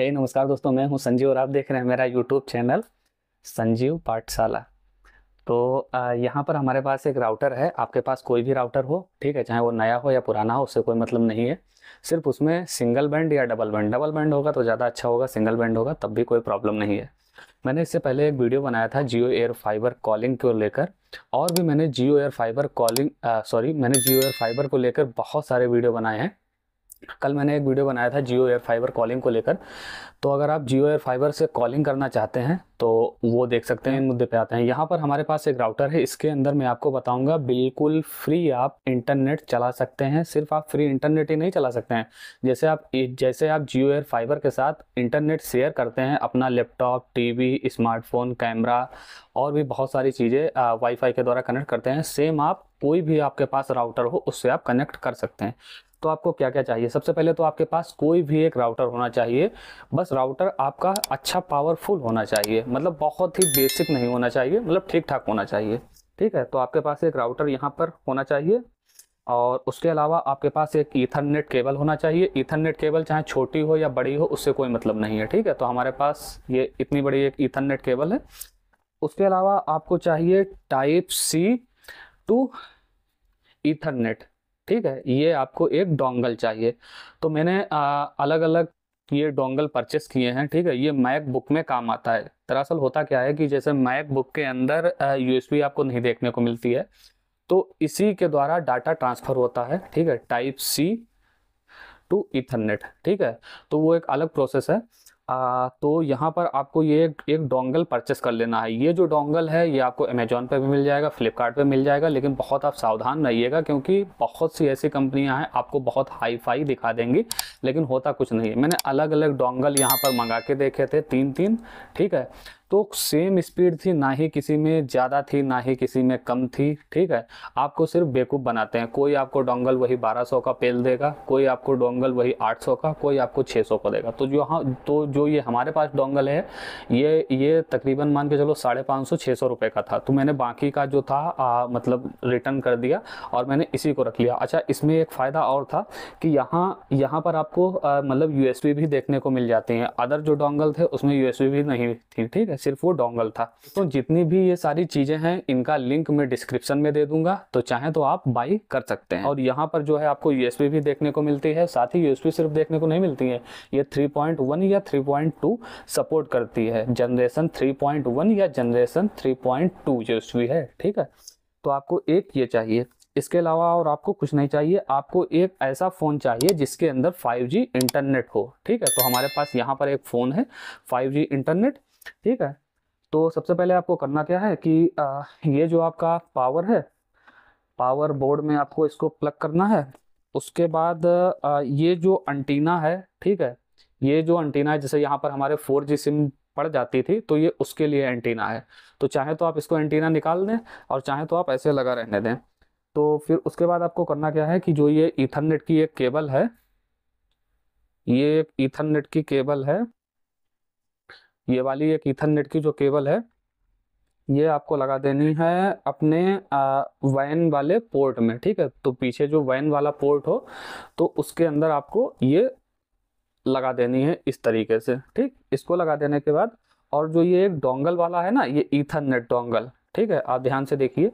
हे नमस्कार दोस्तों, मैं हूँ संजीव और आप देख रहे हैं मेरा यूट्यूब चैनल संजीव पाठशाला। तो यहाँ पर हमारे पास एक राउटर है, आपके पास कोई भी राउटर हो, ठीक है, चाहे वो नया हो या पुराना हो, उससे कोई मतलब नहीं है। सिर्फ़ उसमें सिंगल बैंड या डबल बैंड डबल बैंड होगा तो ज़्यादा अच्छा होगा सिंगल बैंड होगा, तब भी कोई प्रॉब्लम नहीं है। मैंने इससे पहले एक वीडियो बनाया था जियो एयर फाइबर कॉलिंग को लेकर, और भी मैंने Jio air fiber calling sorry मैंने जियो एयर फाइबर को लेकर बहुत सारे वीडियो बनाए हैं। कल मैंने एक वीडियो बनाया था जियो एयर फाइबर कॉलिंग को लेकर। तो अगर आप जियो एयर फाइबर से कॉलिंग करना चाहते हैं तो वो देख सकते हैं, इन मुद्दे पे आते हैं। यहाँ पर हमारे पास एक राउटर है, इसके अंदर मैं आपको बताऊँगा, बिल्कुल फ्री आप इंटरनेट चला सकते हैं। सिर्फ़ आप फ्री इंटरनेट ही नहीं चला सकते हैं। जैसे आप जैसे आप जियो एयर फाइबर के साथ इंटरनेट शेयर करते हैं, अपना लैपटॉप, टीवी, स्मार्टफ़ोन, कैमरा और भी बहुत सारी चीज़ें वाईफाई के द्वारा कनेक्ट करते हैं। सेम आप कोई भी आपके पास राउटर हो, उससे आप कनेक्ट कर सकते हैं। तो आपको क्या क्या चाहिए? सबसे पहले तो आपके पास कोई भी एक राउटर होना चाहिए। बस राउटर आपका अच्छा पावरफुल होना चाहिए। मतलब बहुत ही बेसिक नहीं होना चाहिए मतलब ठीक ठाक होना चाहिए। ठीक है? तो आपके पास एक राउटर यहाँ पर होना चाहिए और उसके अलावा आपके पास एक ईथरनेट केबल होना चाहिए। ईथरनेट केबल चाहे छोटी हो या बड़ी हो, उससे कोई मतलब नहीं है। ठीक है? तो हमारे पास ये इतनी बड़ी एक ईथरनेट केबल है। उसके अलावा आपको चाहिए टाइप सी टू ईथरनेट ठीक है, ये आपको एक डोंगल चाहिए। तो मैंने अलग अलग ये डोंगल परचेस किए हैं, ठीक है, ये मैक बुक में काम आता है। दरअसल होता क्या है कि जैसे मैक बुक के अंदर यूएसबी आपको नहीं देखने को मिलती है तो इसी के द्वारा डाटा ट्रांसफ़र होता है, ठीक है, टाइप सी टू इथरनेट, ठीक है। तो वो एक अलग प्रोसेस है। आ, तो यहाँ पर आपको ये एक, डोंगल परचेस कर लेना है। ये जो डोंगल है ये आपको अमेजोन पे भी मिल जाएगा फ्लिपकार्ट पे मिल जाएगा लेकिन बहुत आप सावधान रहिएगा क्योंकि बहुत सी ऐसी कंपनियाँ हैं आपको बहुत हाई फाई दिखा देंगी लेकिन होता कुछ नहीं है। मैंने अलग अलग डोंगल यहाँ पर मंगा के देखे थे तीन तीन ठीक है? तो सेम स्पीड थी ना ही किसी में ज़्यादा थी ना ही किसी में कम थी ठीक है? आपको सिर्फ़ बेवकूफ़ बनाते हैं। कोई आपको डोंगल वही 1200 का पेल देगा कोई आपको डोंगल वही 800 का कोई आपको 600 का देगा। तो जो हाँ तो जो ये हमारे पास डोंगल है ये ये तकरीबन मान के चलो साढ़े पाँच सौ छः सौ रुपये का था। तो मैंने बाकी का जो था आ, मतलब रिटर्न कर दिया और मैंने इसी को रख लिया। अच्छा इसमें एक फ़ायदा और था कि यहाँ यहाँ पर आपको मतलब यू भी देखने को मिल जाती हैं। अदर जो डोंगल थे उसमें यू भी नहीं थी ठीक है? सिर्फ़ वो डोंगल था। तो जितनी भी ये सारी चीज़ें हैं, इनका लिंक मैं डिस्क्रिप्शन में दे दूँगा। तो चाहे तो आप बाई कर सकते हैं। और यहाँ पर जो है आपको यूएसबी भी देखने को मिलती है, साथ ही यूएसबी सिर्फ़ देखने को नहीं मिलती है। ये 3.1 या 3.2 सपोर्ट करती है। जनरेशन 3.1 या जनरेशन 3.2 यूएसबी है, ठीक है? तो आपको एक ये चाहिए। इसके अलावा और आपको कुछ नहीं चाहिए। आपको एक ऐसा फ़ोन चाहिए जिसके अंदर 5G इंटरनेट हो, ठीक है? तो हमारे पास यहाँ पर एक फ़ोन है 5G इंटरनेट ठीक है? तो सबसे पहले आपको करना क्या है कि ये जो आपका पावर है पावर बोर्ड में आपको इसको प्लग करना है। उसके बाद ये जो अंटीना है, ठीक है? ये जो अंटीना है, जैसे यहाँ पर हमारे फोर जी सिम पड़ जाती थी तो ये उसके लिए एंटीना है। तो चाहे तो आप इसको एंटीना निकाल दें और चाहे तो आप ऐसे लगा रहने दें। तो फिर उसके बाद आपको करना क्या है कि जो ये ईथरनेट की एक केबल है, ये एक ईथरनेट की केबल है ये वाली एक ईथरनेट की जो केबल है, ये आपको लगा देनी है अपने वैन वाले पोर्ट में, ठीक है? तो पीछे जो वैन वाला पोर्ट हो तो उसके अंदर आपको ये लगा देनी है इस तरीके से, ठीक? इसको लगा देने के बाद, और जो ये एक डोंगल वाला है ना, ये ईथरनेट डोंगल ठीक है? आप ध्यान से देखिए,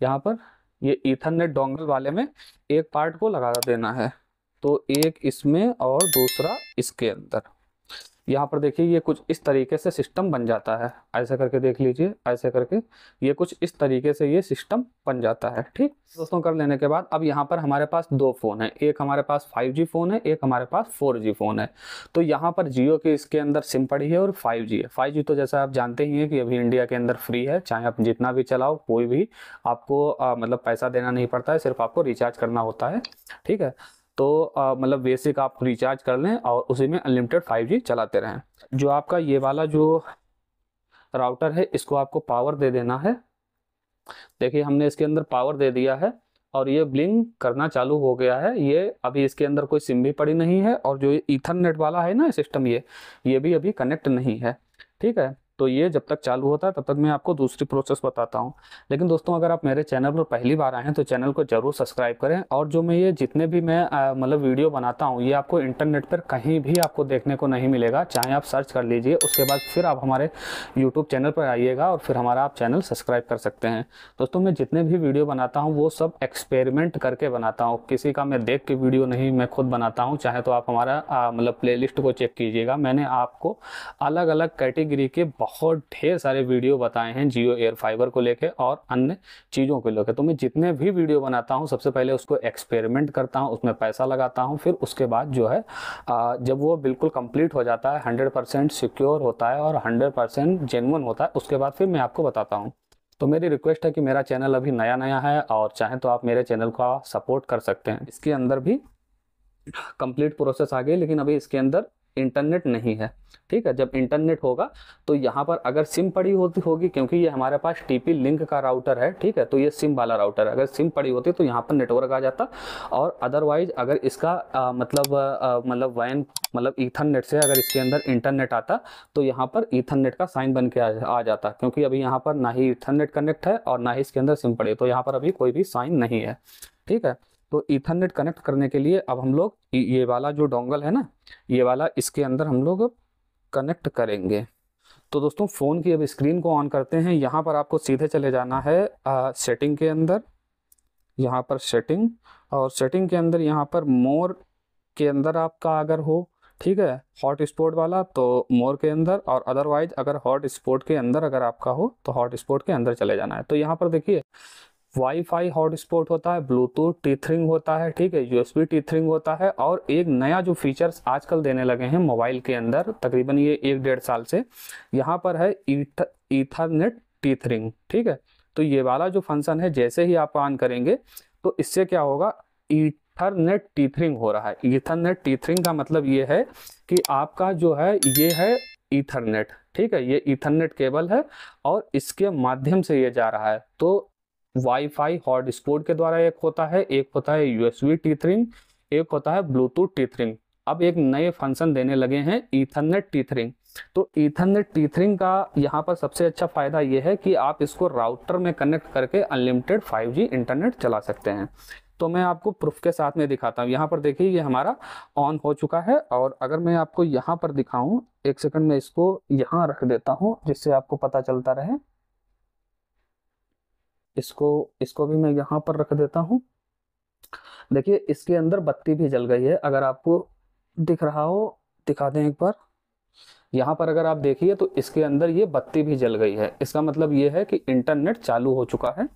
यहाँ पर ये ईथरनेट डोंगल वाले में एक पार्ट को लगा देना है तो एक इसमें और दूसरा इसके अंदर। यहाँ पर देखिए ये कुछ इस तरीके से सिस्टम बन जाता है। ऐसे करके देख लीजिए ऐसे करके ये कुछ इस तरीके से ये सिस्टम बन जाता है ठीक? दोस्तों कर लेने के बाद अब यहाँ पर हमारे पास दो फ़ोन है। एक हमारे पास 5G फ़ोन है एक हमारे पास 4G फ़ोन है। तो यहाँ पर जियो के इसके अंदर सिम पड़ी है और फाइव है। फाइव तो जैसा आप जानते ही हैं कि अभी इंडिया के अंदर फ्री है चाहे आप जितना भी चलाओ कोई भी आपको आ, मतलब पैसा देना नहीं पड़ता है सिर्फ़ आपको रिचार्ज करना होता है ठीक है? तो मतलब बेसिक आप रिचार्ज कर लें और उसी में अनलिमिटेड 5G चलाते रहें। जो आपका ये वाला जो राउटर है, इसको आपको पावर दे देना है। देखिए, हमने इसके अंदर पावर दे दिया है और ये ब्लिंक करना चालू हो गया है। ये अभी इसके अंदर कोई सिम भी पड़ी नहीं है और जो ईथरनेट वाला है ना सिस्टम, ये ये भी अभी कनेक्ट नहीं है। ठीक है? तो ये जब तक चालू होता है, तब तक मैं आपको दूसरी प्रोसेस बताता हूँ। लेकिन दोस्तों, अगर आप मेरे चैनल पर पहली बार आए हैं तो चैनल को ज़रूर सब्सक्राइब करें और जो मैं ये जितने भी मैं मतलब वीडियो बनाता हूँ, ये आपको इंटरनेट पर कहीं भी आपको देखने को नहीं मिलेगा। चाहे आप सर्च कर लीजिए, उसके बाद फिर आप हमारे यूट्यूब चैनल पर आइएगा और फिर हमारा आप चैनल सब्सक्राइब कर सकते हैं। दोस्तों, मैं जितने भी वीडियो बनाता हूँ, वो सब एक्सपेरिमेंट करके बनाता हूँ। किसी का मैं देख के वीडियो नहीं, मैं खुद बनाता हूँ। चाहे तो आप हमारा मतलब प्ले को चेक कीजिएगा। मैंने आपको अलग अलग कैटेगरी के बहुत ढेर सारे वीडियो बताए हैं जियो एयर फाइबर को लेके और अन्य चीज़ों को लेकर तो मैं जितने भी वीडियो बनाता हूँ, सबसे पहले उसको एक्सपेरिमेंट करता हूँ, उसमें पैसा लगाता हूँ, फिर उसके बाद जो है जब वो बिल्कुल कंप्लीट हो जाता है, हंड्रेड सिक्योर होता है और हंड्रेड परसेंट होता है, उसके बाद फिर मैं आपको बताता हूँ। तो मेरी रिक्वेस्ट है कि मेरा चैनल अभी नया नया है और चाहें तो आप मेरे चैनल का सपोर्ट कर सकते हैं। इसके अंदर भी कंप्लीट प्रोसेस आ गई, लेकिन अभी इसके अंदर इंटरनेट नहीं है ठीक है? जब इंटरनेट होगा तो यहाँ पर अगर सिम पड़ी होती होगी क्योंकि ये हमारे पास टीपी लिंक का राउटर है ठीक है? तो ये सिम वाला राउटर है। अगर सिम पड़ी होती तो यहाँ पर नेटवर्क आ जाता। और अदरवाइज़ अगर इसका आ, मतलब मतलब वैन मतलब ईथरनेट से अगर इसके अंदर इंटरनेट आता तो यहाँ पर ईथरनेट का साइन बन के आ, आ जाता। क्योंकि अभी यहाँ पर ना ही ईथरनेट कनेक्ट है और ना ही इसके अंदर सिम पड़ी तो यहाँ पर अभी कोई भी साइन नहीं है ठीक है? तो ईथरनेट कनेक्ट करने के लिए अब हम लोग ये वाला जो डोंगल है ना ये वाला इसके अंदर हम लोग कनेक्ट करेंगे। तो दोस्तों फ़ोन की अब स्क्रीन को ऑन करते हैं। यहाँ पर आपको सीधे चले जाना है आ, सेटिंग के अंदर। यहाँ पर सेटिंग और सेटिंग के अंदर यहाँ पर मोर के अंदर आपका अगर हो ठीक है हॉट स्पॉट वाला तो मोर के अंदर और अदरवाइज़ अगर हॉट स्पॉट के अंदर अगर आपका हो तो हॉट स्पॉट के अंदर चले जाना है। तो यहाँ पर देखिए वाईफाई हॉटस्पॉट होता है ब्लूटूथ टीथरिंग होता है, ठीक है यूएसबी टीथरिंग होता है और एक नया जो फीचर्स आजकल देने लगे हैं मोबाइल के अंदर, तकरीबन ये एक डेढ़ साल से, यहाँ पर है ईथरनेट टीथरिंग ठीक है। तो ये वाला जो फ़ंक्शन है, जैसे ही आप ऑन करेंगे तो इससे क्या होगा ईथरनेट टीथरिंग हो रहा है। ईथरनेट टीथरिंग का मतलब ये है कि आपका जो है, ये है ईथरनेट ठीक है, ये ईथरनेट केबल है और इसके माध्यम से ये जा रहा है। तो वाईफाई हॉटस्पॉट के द्वारा एक होता है, एक होता है यूएसबी टीथरिंग, एक होता है ब्लूटूथ टीथरिंग। अब एक नए फ़ंक्शन देने लगे हैं, ईथरनेट टीथरिंग। तो ईथरनेट टीथरिंग का यहाँ पर सबसे अच्छा फ़ायदा यह है कि आप इसको राउटर में कनेक्ट करके अनलिमिटेड 5G इंटरनेट चला सकते हैं। तो मैं आपको प्रूफ के साथ में दिखाता हूँ। यहाँ पर देखिए, ये हमारा ऑन हो चुका है और अगर मैं आपको यहाँ पर दिखाऊँ, एक सेकंड में इसको यहाँ रख देता हूँ जिससे आपको पता चलता रहे। इसको इसको भी मैं यहाँ पर रख देता हूँ। देखिए, इसके अंदर बत्ती भी जल गई है। अगर आपको दिख रहा हो, दिखा दें एक बार। यहाँ पर अगर आप देखिए तो इसके अंदर ये बत्ती भी जल गई है। इसका मतलब ये है कि इंटरनेट चालू हो चुका है।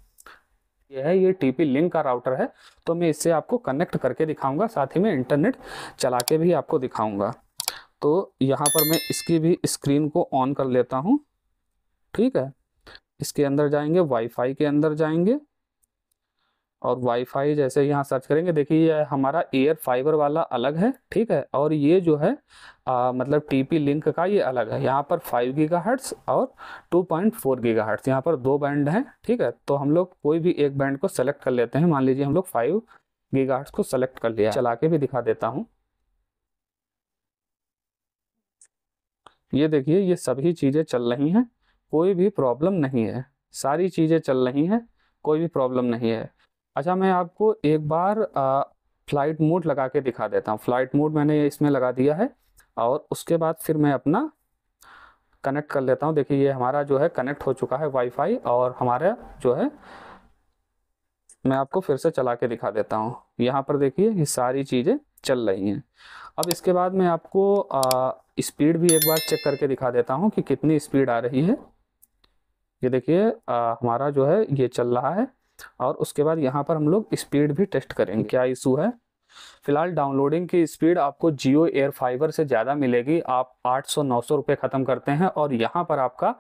ये है, ये टीपी लिंक का राउटर है। तो मैं इससे आपको कनेक्ट करके दिखाऊँगा, साथ ही में इंटरनेट चला के भी आपको दिखाऊँगा। तो यहाँ पर मैं इसकी भी स्क्रीन को ऑन कर लेता हूँ। ठीक है? इसके अंदर जाएँगे वाईफाई के अंदर जाएँगे। और वाईफाई जैसे यहाँ सर्च करेंगे देखिए ये हमारा एयर फाइबर वाला अलग है ठीक है? और ये जो है आ, मतलब टीपी लिंक का ये अलग है। यहाँ पर फाइव गीगा हर्ट्स और two point four gigahertz यहाँ पर दो बैंड हैं ठीक है? तो हम लोग कोई भी एक बैंड को सेलेक्ट कर लेते हैं। मान लीजिए हम लोग फाइव गीगा हर्ट्स को सेलेक्ट कर लिया चला के भी दिखा देता हूँ। ये देखिए ये सभी चीज़ें चल रही हैं। कोई भी प्रॉब्लम नहीं है। सारी चीज़ें चल रही हैं कोई भी प्रॉब्लम नहीं है। अच्छा मैं आपको एक बार आ, फ़्लाइट मोड लगा के दिखा देता हूँ। फ़्लाइट मोड मैंने इसमें लगा दिया है और उसके बाद फिर मैं अपना कनेक्ट कर लेता हूँ। देखिए ये हमारा जो है कनेक्ट हो चुका है वाईफाई और हमारा जो है मैं आपको फिर से चला के दिखा देता हूँ। यहाँ पर देखिए ये सारी चीज़ें चल रही हैं। अब इसके बाद मैं आपको स्पीड भी एक बार चेक करके दिखा देता हूँ कि कितनी स्पीड आ रही है। ये देखिए हमारा जो है ये चल रहा है और उसके बाद यहाँ पर हम लोग स्पीड भी टेस्ट करेंगे। क्या इशू है? फ़िलहाल डाउनलोडिंग की स्पीड आपको जियो एयर फाइबर से ज़्यादा मिलेगी। आप 800-900 रुपए ख़त्म करते हैं और यहाँ पर आपका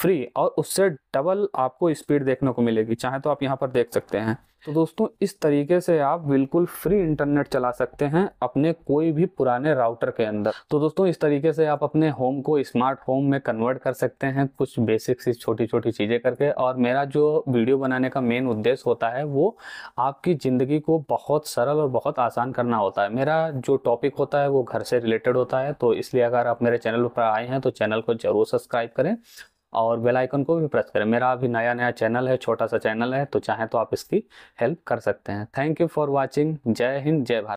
फ्री और उससे डबल आपको स्पीड देखने को मिलेगी। चाहे तो आप यहाँ पर देख सकते हैं। तो दोस्तों, इस तरीके से आप बिल्कुल फ्री इंटरनेट चला सकते हैं अपने कोई भी पुराने राउटर के अंदर। तो दोस्तों, इस तरीके से आप अपने होम को स्मार्ट होम में कन्वर्ट कर सकते हैं कुछ बेसिक सी छोटी छोटी चीज़ें करके। और मेरा जो वीडियो बनाने का मेन उद्देश्य होता है, वो आपकी ज़िंदगी को बहुत सरल और बहुत आसान करना होता है। मेरा जो टॉपिक होता है, वो घर से रिलेटेड होता है तो इसलिए अगर आप मेरे चैनल पर आए हैं तो चैनल को ज़रूर सब्सक्राइब करें। और बेल आइकन को भी प्रेस करें। मेरा अभी नया नया चैनल है, छोटा सा चैनल है तो चाहें तो आप इसकी हेल्प कर सकते हैं। थैंक यू फॉर वॉचिंग जय हिंद, जय भारत।